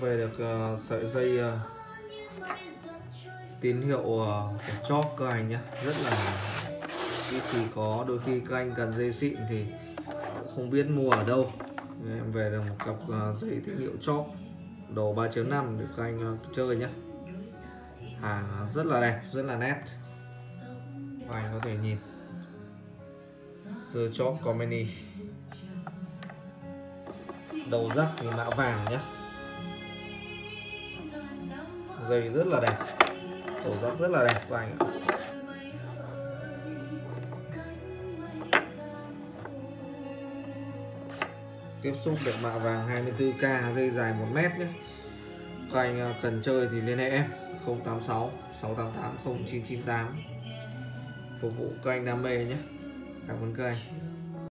về được uh, sợi dây uh, tín hiệu uh, của chóp các anh nhé rất là ít khi có đôi khi các anh cần dây xịn thì không biết mua ở đâu. Em về được một cặp uh, dây tín hiệu chóp đầu 3.5 để các anh uh, chơi nhé hàng rất là đẹp rất là nét. Các anh có thể nhìn. Chóp có mini. Đầu rắc thì mạ vàng nhé dây rất là đẹp. Tổ giác rất là đẹp của anh ạ. Tiếp xúc được mạ vàng 24k dây dài 1 mét nhé. Các anh à, cần chơi thì liên hệ em 086 688 0998 phục vụ các anh đam mê nhé. Cảm ơn các anh.